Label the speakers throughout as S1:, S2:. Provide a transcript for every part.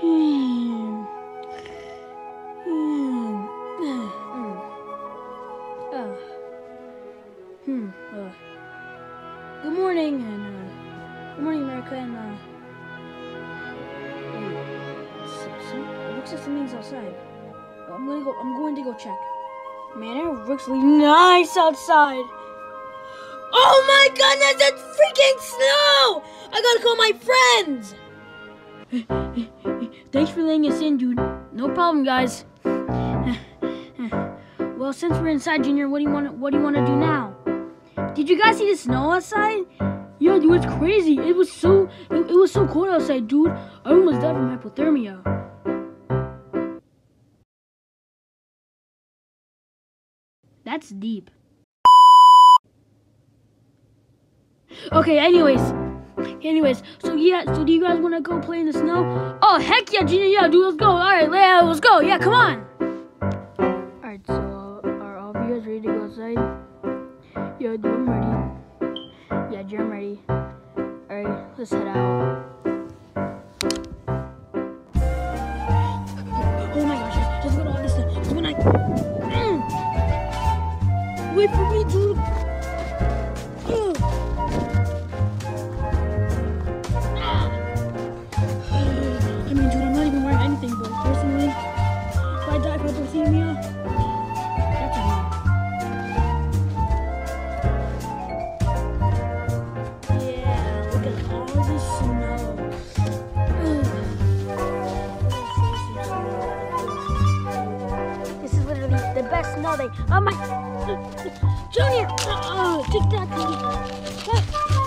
S1: Hmm. Hmm. Hmm. Uh. Hmm. Uh. Good morning, and uh, good morning, America, and uh. some- It looks like something's outside. I'm gonna go. I'm going to go check. Man, it looks really nice outside. Oh my goodness, it's freaking snow! I gotta call my friends. Thanks uh. for letting us in, dude. No problem, guys. well, since we're inside, Junior, what do you want? What do you want to do now? Did you guys see the snow outside? Yeah, dude, it's crazy. It was so it, it was so cold outside, dude. I almost died from hypothermia. That's deep. Okay, anyways. Anyways, so yeah, so do you guys want to go play in the snow? Oh, heck yeah, Junior, yeah, dude, let's go. All right, yeah, let's go. Yeah, come on. All right, so uh, are all of you guys ready to go outside? Yeah, dude, I'm ready. Yeah, dude, I'm ready. All right, let's head out. Oh my gosh, just, just go to all this stuff. Wait for me, dude. Snow day. Oh my, Junior! Uh, take that?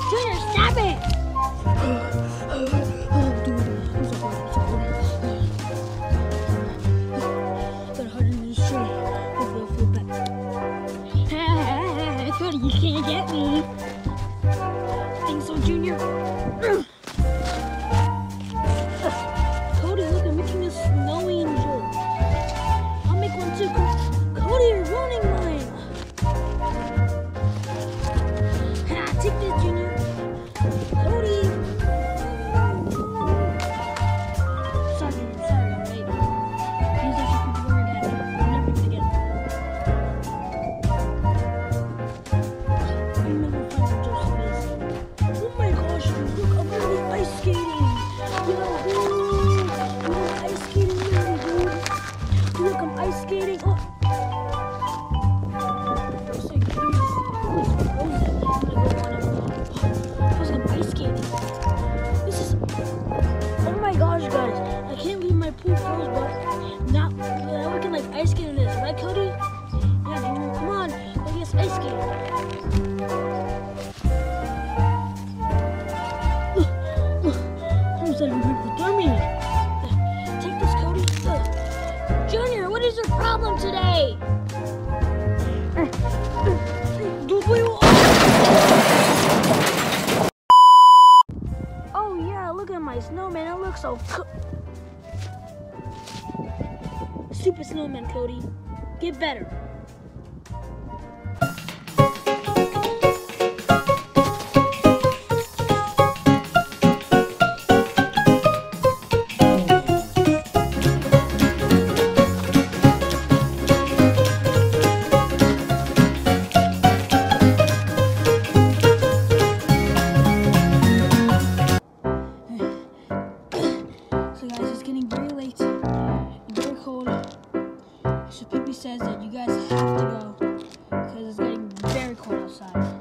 S1: Junior, stop it! Oh, dude, I'm so 700 for Terminator. Take this, Cody. Uh, Junior, what is your problem today? Dude, we Oh, yeah, look at my snowman. It looks so cool. Super snowman, Cody. Get better. It's late, and very cold. So Pee Pee says that you guys have to go because it's getting very cold outside.